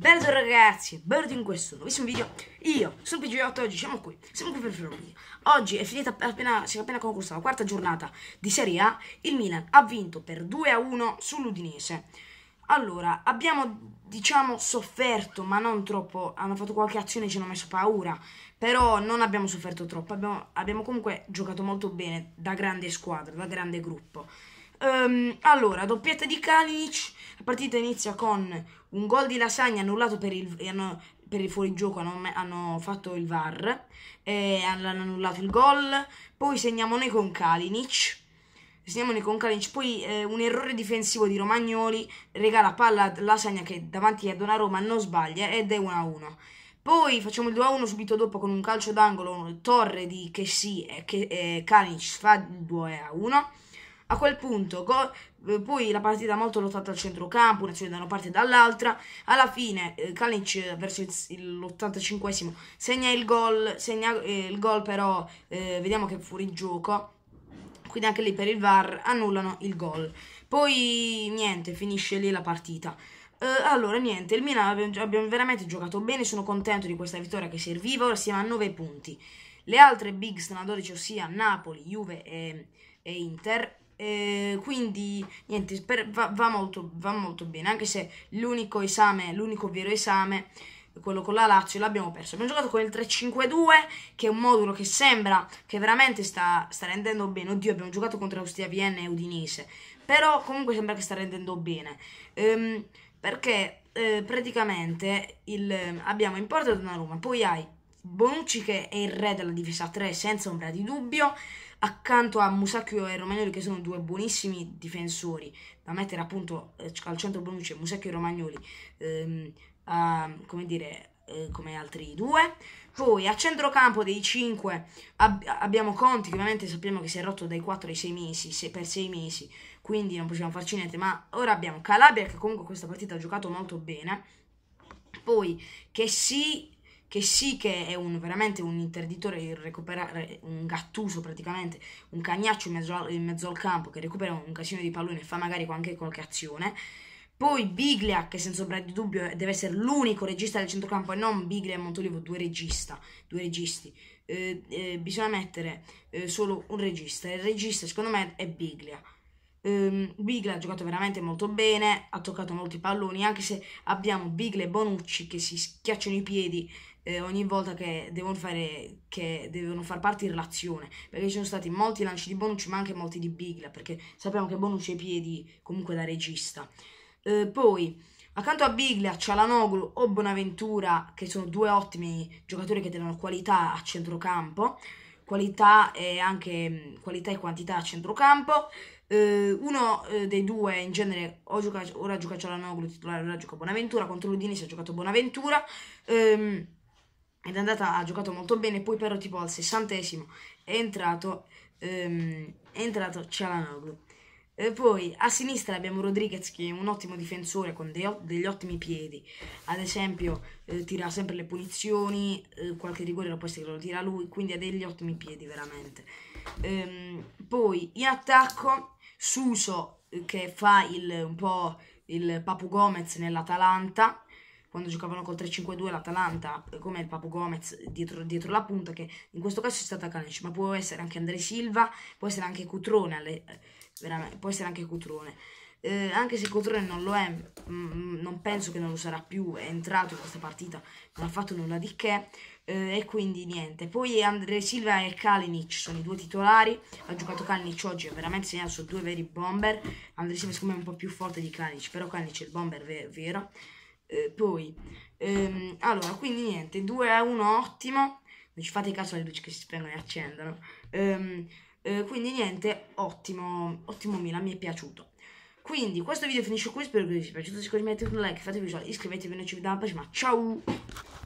Benvenuti ragazzi, benvenuti in questo nuovissimo video. Io sono PG8 oggi siamo qui, siamo qui per fare un video. Oggi è finita appena, si è appena conclusa la quarta giornata di Serie A. Il Milan ha vinto per 2 a 1 sull'Udinese. Allora, abbiamo diciamo sofferto ma non troppo. Hanno fatto qualche azione e ci hanno messo paura Però non abbiamo sofferto troppo. Abbiamo, abbiamo comunque giocato molto bene da grande squadra, da grande gruppo. Um, allora, doppietta di Kalinic. La partita inizia con un gol di Lasagna annullato per il, hanno, per il fuorigioco. Hanno, hanno fatto il VAR e hanno annullato il gol. Poi segniamo noi con Kalinic. Segniamo noi con Kalinic. Poi eh, un errore difensivo di Romagnoli regala palla a Lasagna che davanti a Donnarumma non sbaglia ed è 1-1. Poi facciamo il 2-1 subito dopo con un calcio d'angolo, torre di Chessy e eh, Kalinic fa il 2-1. A quel punto, eh, poi la partita molto lottata al centrocampo, un'azione da una parte e dall'altra. Alla fine, eh, Kalinic eh, verso l'85esimo segna il gol, segna eh, il gol però eh, vediamo che è fuori gioco. Quindi anche lì per il VAR annullano il gol. Poi niente, finisce lì la partita. Uh, allora, niente, il Milan abbiamo, veramente giocato bene, sono contento di questa vittoria che serviva, ora siamo a 9 punti. Le altre big stanno a 12, ossia Napoli, Juve e, e Inter, eh, quindi niente, per, va, va, molto, va, molto, bene, anche se l'unico esame, l'unico vero esame, quello con la Lazio, l'abbiamo perso. Abbiamo giocato con il 3-5-2, che è un modulo che sembra che veramente sta, sta rendendo bene. Oddio, abbiamo giocato contro Ostia Vienna e Udinese, però comunque sembra che sta rendendo bene. Ehm, perché eh, praticamente il, abbiamo in porta Donnarumma, poi hai Bonucci che è il re della difesa 3 senza ombra di dubbio accanto a Musacchio e Romagnoli che sono due buonissimi difensori. Da mettere appunto eh, al centro Bonucci e Musacchio e Romagnoli ehm, a, come dire eh, come altri due. Poi a centrocampo dei 5 ab abbiamo Conti che ovviamente sappiamo che si è rotto dai 4 ai 6 mesi se per 6 mesi quindi non possiamo farci niente ma ora abbiamo Calabria che comunque questa partita ha giocato molto bene. Poi che sì che sì che è un, veramente un interditore, recuperare un gattuso praticamente, un cagnaccio in mezzo, in mezzo al campo che recupera un casino di pallone e fa magari anche qualche azione. Poi Biglia, che senza ombra di dubbio deve essere l'unico regista del centrocampo e non Biglia e Montolivo, due, regista, due registi. Eh, eh, bisogna mettere eh, solo un regista. Il regista, secondo me, è Biglia. Um, Biglia ha giocato veramente molto bene, ha toccato molti palloni, anche se abbiamo Biglia e Bonucci che si schiacciano i piedi eh, ogni volta che devono, fare, che devono far partire l'azione. Perché ci sono stati molti lanci di Bonucci, ma anche molti di Bigla. Perché sappiamo che Bonucci ha i piedi comunque da regista. Eh, poi, accanto a Biglia, Cialanoglu o Bonaventura, che sono due ottimi giocatori che danno qualità a centrocampo. Qualità e anche qualità e quantità a centrocampo. Uh, uno uh, dei due in genere o gioca, ora gioca Cialanoglu titolare ora gioca Bonaventura contro l'Udinese ha giocato Bonaventura um, ed è andata, ha giocato molto bene, poi però tipo al sessantesimo è entrato, um, è entrato Cialanoglu. E poi a sinistra abbiamo Rodriguez che è un ottimo difensore con degli ottimi piedi, ad esempio eh, tira sempre le punizioni, eh, qualche rigore lo può essere che lo tira lui, quindi ha degli ottimi piedi veramente. Ehm, poi in attacco Suso eh, che fa il, un po' il Papu Gomez nell'Atalanta, quando giocavano col 3-5-2 l'Atalanta, come il Papu Gomez dietro, dietro, la punta, che in questo caso è stata Canic, ma può essere anche Andrei Silva, può essere anche Cutrone, alle, può essere anche Cutrone. Eh, anche se Cutrone non lo è, mh, mm, non penso che non lo sarà più, è entrato in questa partita, non ha fatto nulla di che, eh, e quindi niente. Poi Andrei Silva e Kalinic sono i due titolari, ha giocato Kalinic oggi, ha veramente segnato su due veri bomber, Andrei Silva è un po' più forte di Kalinic, però Kalinic è il bomber ver vero. Eh, poi, ehm, allora, quindi niente, 2 a 1 ottimo. Non ci fate caso alle luci che si spengono e accendono. Ehm, eh, quindi niente, ottimo, ottimo Milan, mi è piaciuto. Quindi questo video finisce qui, spero che vi sia piaciuto, se vi mettete un like, fatevi un like, iscrivetevi, noi ci vediamo alla prossima, ciao!